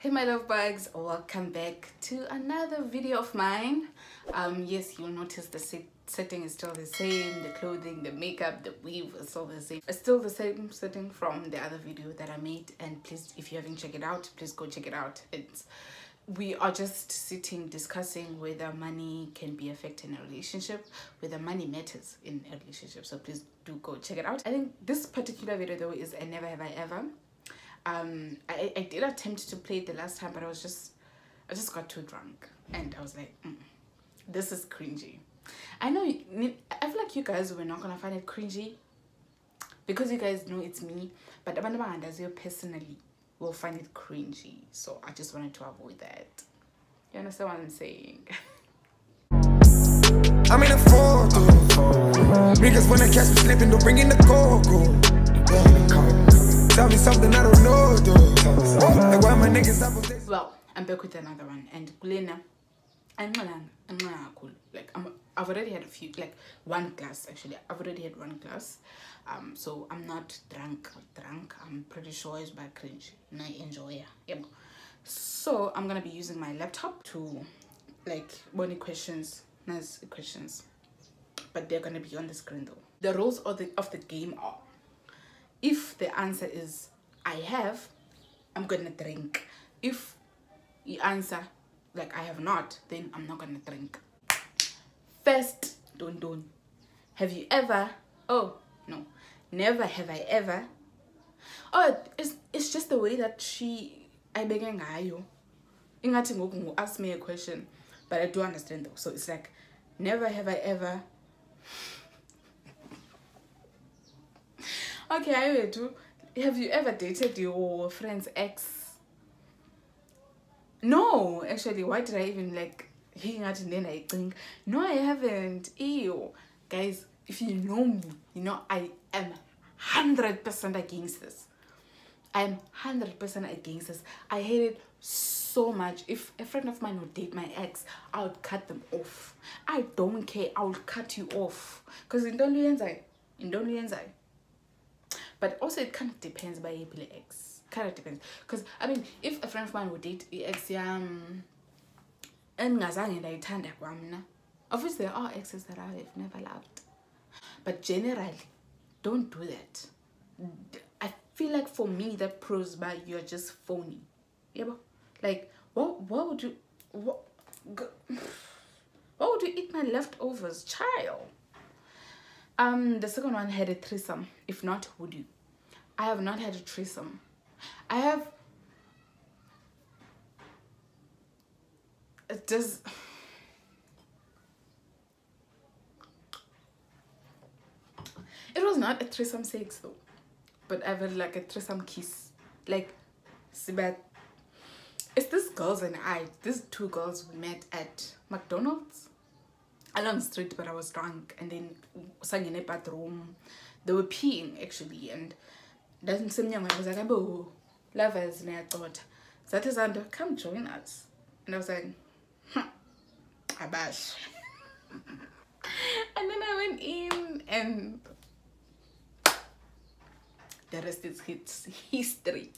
hey my love bugs. Welcome back to another video of mine. Um yes you'll notice the setting is still the same. The clothing the makeup the weave is still the same. It's still the same setting from the other video that i made. And please if you haven't checked it out please go check it out. It's we are just sitting discussing whether money can be affected in a relationship whether money matters in a relationship. So please do go check it out. I think this particular video though is a never have i ever um I, I did attempt to play it the last time but i was just i just got too drunk. And i was like mm, this is cringy. I know i feel like you guys were not gonna find it cringy because you guys know it's me but abantu bangandaziyo personally will find it cringy. So i just wanted to avoid that. You understand what i'm saying? I'm in a photo Niggas when I catch me slipping, don't bring in the cocoa Tell me something I don't know though. Like why my niggas Well, I'm back with another one. And Kulena, I'm cool. Like I'm I've already had a few like one glass actually. I've already had one glass. Um so I'm not drunk drunk. I'm pretty sure it's by cringe. And I enjoy it. Yep. So I'm gonna be using my laptop to like money questions, nice questions. But they're gonna be on the screen though. The rules of the of the game are if the answer is i have i'm gonna drink. If you answer like i have not then i'm not gonna drink. First don't don't have you ever oh no. Never have i ever. Oh it's, it's just the way that she I ayibeke ngayo ingathi ask me a question but i do understand though. So it's like never have i ever okay I do. have you ever dated your friend's ex? No actually why did i even like hang out and then i think no i haven't. Ew. Guys if you know me you know i am 100% against this. I'm 100% against this. I hate it so much. If a friend of mine would date my ex i would cut them off. I don't care. I would cut you off. Because in don't in don't but also it kind of depends by ex kind of depends. Because i mean if a friend of mine would date ex yam um, endingazange ndayithanda kwam mna obviously there are exes that i have never loved. But generally don't do that. I feel like for me that proves by you're just phony. Yeah like what what would you what what would you eat my leftovers child um, the second one had a threesome. If not, would you? I have not had a threesome. I have. It does. It was not a threesome sex though, but I've had like a threesome kiss. Like, Sibat. It's this girls and I. These two girls we met at McDonald's along street but i was drunk and then sang in a bathroom they were peeing actually and doesn't seem young i was like abo lovers niyacotha that is under come join us. And i was like hmm, abash. And then i went in and the rest is hits history.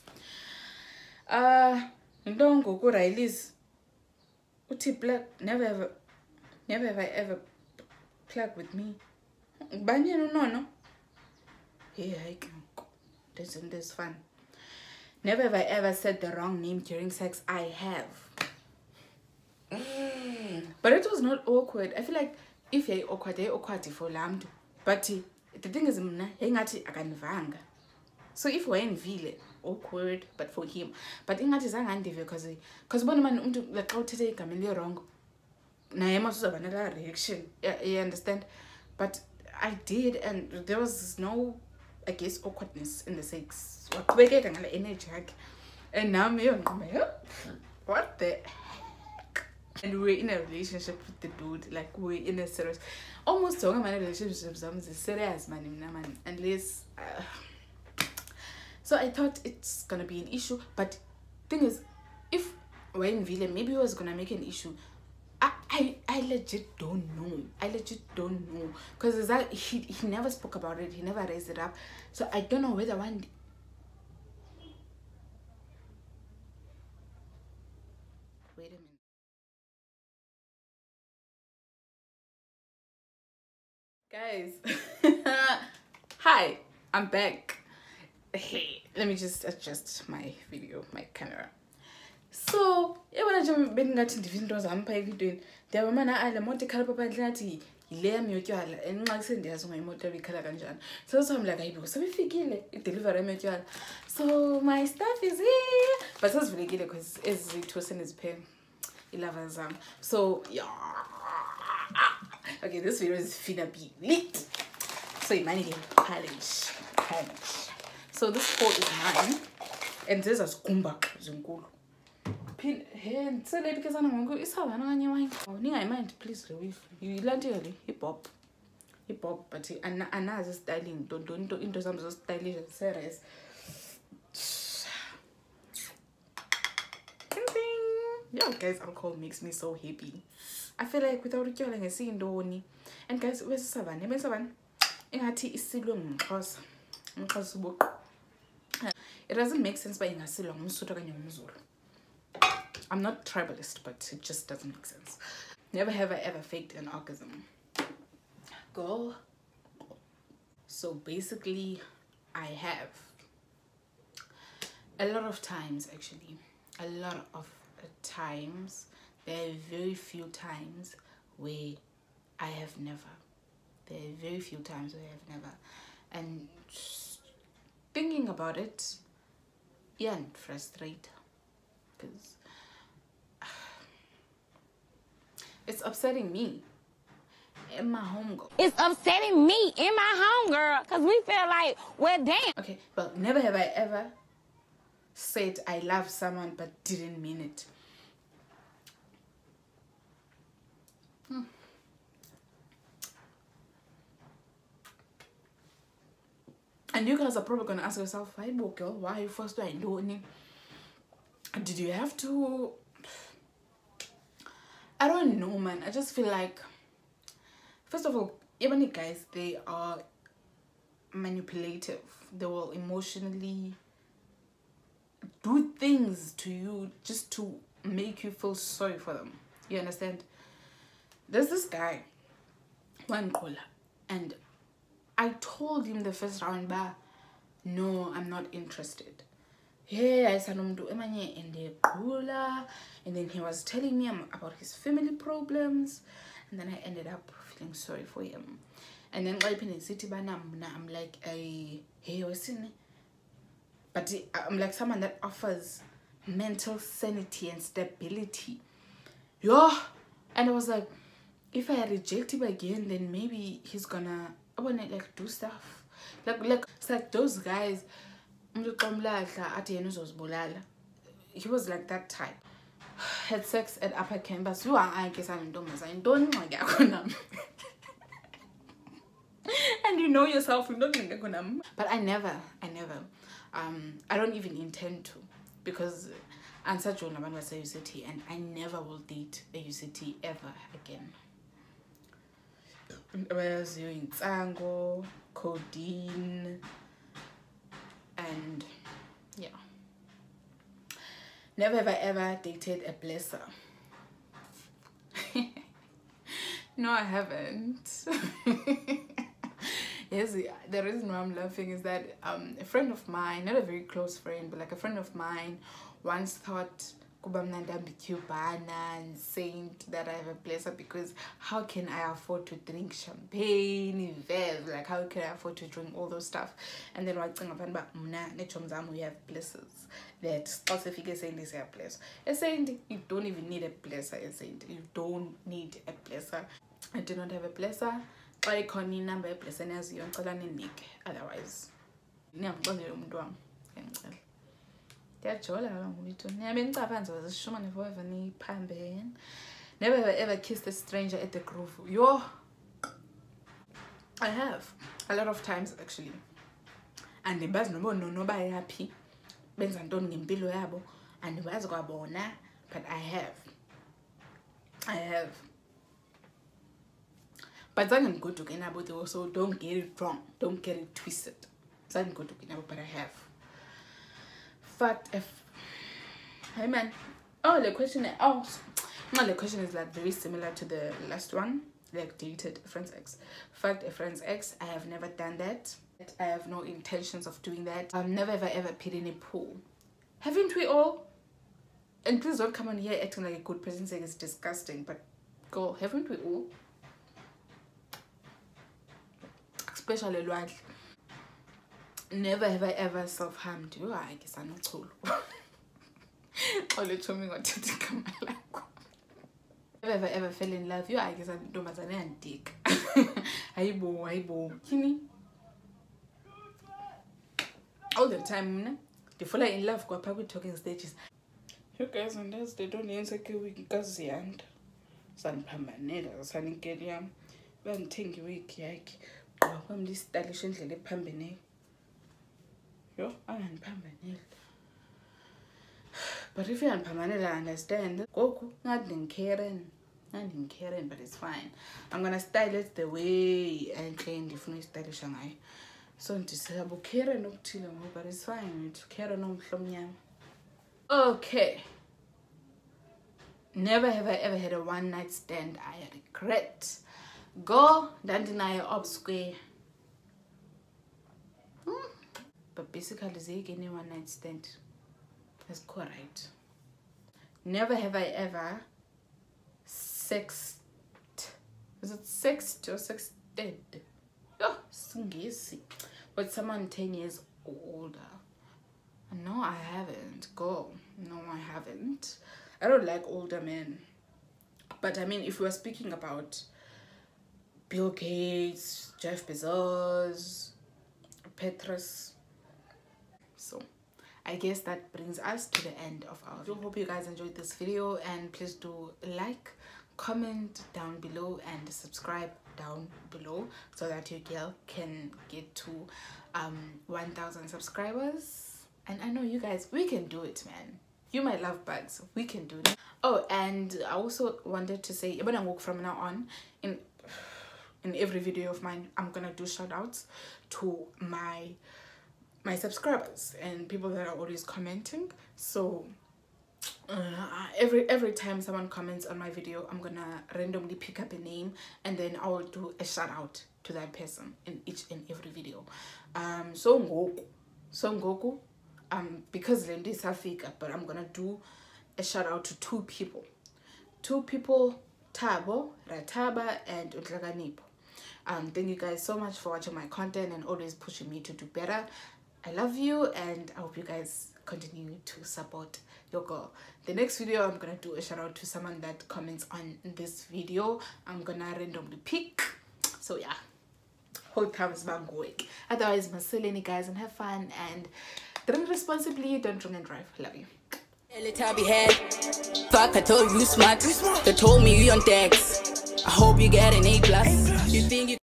Uh into ngoku raylis uthi black never ever Never have I ever plugged with me. Banyano no no. Hey, I can isn't this fun? Never have I ever said the wrong name during sex. I have. Mm. But it was not awkward. I feel like if you're awkward, you're awkward for lamdo. But the thing is, mna engathi akanivanga. So if we're in vile, awkward, but for him. But ingathi zange andive because because bona mani umuntu like xa uthethe igama wrong naye masuza vanala reaction. Yeah, you understand? But i did and there was no i guess awkwardness in the sex. We waqhubekeka ngale energy and now me yonquma what the heck? And we're in a relationship with the dude like we're in a serious almost zonke mani relationships zam ziserious mani unless uh, so i thought it's gonna be an issue but thing is if wayne ville maybe he was gonna make an issue I, I legit don't know. I legit don't know. Because that he, he never spoke about it. He never raised it up. So I don't know whether one wait a minute guys hi i'm back hey let me just adjust my video my camera so yabona ndiva into zam phaa evidweni ndiyaba mana ale moto ikhala pha phandle ngathi yile yam yotywala. And nxa kusendiyazi ungayimoto yabo ikhala kanjani. So so i'm like ayibo sebefikile idelivery yam yotywala. So my stuff is here. But sezivulekile because ezi zitho seniziphe ilava zam. So yeah okay this video is finna be lit so imani ke polish polish. So this coat is mine. And ziza zigumba zinkulu he ndiselaphi ke sana ngoku isavana kanye wine ningayimind please le wif yilantike le? Ibob ibob but anazi istyling. Ntontoni into zam zostylisha ziseres. Yeah guys alcohol makes me so happy. I feel like without utywala ngesiyintoni and guys besisavani ebesavani ingathi isilwe ngumxhosa. Umxhosa ubuqu it doesn't make sense uba ingasilwa ngumsuthu okanye ngumzulu i'm not tribalist but it just doesn't make sense. Never have i ever faked an orgasm. Girl. So basically i have a lot of times actually. A lot of times. There are very few times where I have never. There are very few times where I have never. And thinking about it, yeah, and because it's upsetting me in my home girl. It's upsetting me in my home girl because we feel like, well, damn. Okay, but never have I ever said I love someone but didn't mean it. Hmm. And you guys are probably gonna ask yourself, why girl, why are you forced doing? Did you have to? I don't know, man. I just feel like, first of all, even the guys, they are manipulative. They will emotionally do things to you just to make you feel sorry for them. You understand? There's this guy, one caller, and I told him the first round, but no, I'm not interested. Yeah, I said and and then he was telling me about his family problems, and then I ended up feeling sorry for him. And then I in city I'm like, hey, what's in but i'm like someone that offers mental sanity and stability. Yeah and i was like if i reject him again then maybe he's gonna i wanna like do stuff. Like like it's like those guys he was like that type. Had sex at upper campus. You are and you know yourself you don't like Akunam. but i never i never um i don't even intend to because angisajoni abantu base-uct and i never will date a uct ever again. Abayaziyo intsango codeine and yeah. never have i ever dated a blesser. No i haven't. Yes the reason why i'm laughing is that um, a friend of mine not a very close friend but like a friend of mine once thought kuba mnandi cubana and saint that i have a blesser because how can i afford to drink champagne vev like how can i afford to drink all those stuff? And then wacinga abantu uba mna neetshomi zam we have blessers that xa sefike esaint siyablessa esaint you don't even need a blesser esaint you don't need a blesser i do not have a blesser xa ikhona inamba yebless enaziyo ndicela nindike otherwise. Niyamxelela umntu wam ndiyandicela ndiyajola kala ngumntu. Niyabe nicaphanzi wazishumane forever niphambene never have ever kissed a stranger at the groove. Yo! I have a lot of times actually. Andibazi noba nonoba yaphi. Benza ntoni ngempilo yabo. Andibazi kwabona but i have. I have. But zange ndigoduke nabo though so don't get it wrong. Don't get it twisted. Zange ndigoduke nabo but i have fact if hey man oh the question oh no the question is like very similar to the last one like dated friend's ex fucked a friend's ex i have never done that. I have no intentions of doing that. I've never ever ever peed in a pool. Haven't we all? And please don't come on here acting like a good person saying it's disgusting but go haven't we all? Especially lwandle never have i ever self-harmed. You hayi ke sanochulu oletshomi ngothetha igama lakho. Never ever ever fell in love. You hayi ke santombazane yandika. Hayibo hayibo tyhini? All the time mna ndifula in love kwaphaa kwi-talking stages. You guys andazi they don't yenza ke wiki kaziyanda sandiphambanela sanikeli yam. Bandithenga iwiki yakhe gqiba kwam ndisitalisha endlela ephambeneyo yho angandiphambaneli but if uyandiphambanela understand. Ngoku ngathi ndingikeren ndandingikeren but it's fine. I'm gonna style it the way and entle ndifuna uyistylisha ngayo. So ndisabukeren okuthile ngoku but it's fine. Ndikeren omhlo omnyama okay. Never have i ever had a one night stand. I regret. Go ndandinayo up square hmm. But basically zeke ne one night stand. That's correct. Never have i ever sexed. Is it sexed or sexted? Oh singisi. But someone 10 years older. No i haven't. Go. No i haven't. I don't like older men. But i mean if we are speaking about bill gates jeff bezos petrus i guess that brings us to the end of our video. hope you guys enjoyed this video and please do like comment down below and subscribe down below so that your girl can get to um 1000 subscribers. And i know you guys we can do it man. You might love bugs. We can do it oh and i also wanted to say when i walk from now on in in every video of mine i'm gonna do shout outs to my my subscribers and people that are always commenting so uh, every every time someone comments on my video i'm gonna randomly pick up a name and then i will do a shout out to that person in each and every video um so ngoku so ngoku um because Lindy Safika, but I'm gonna do a shout out to two people. Two people, Tabo, Rataba, and Utlaganipo. Um, thank you guys so much for watching my content and always pushing me to do better. I love you and I hope you guys continue to support your girl. The next video I'm gonna do a shout out to someone that comments on this video. I'm gonna randomly pick. So yeah, hold times going. Otherwise, Masilini guys and have fun and Drink responsibly, don't drink and drive. Love you. Fuck, I told you smart. They told me you on. I hope you get an A plus. You think you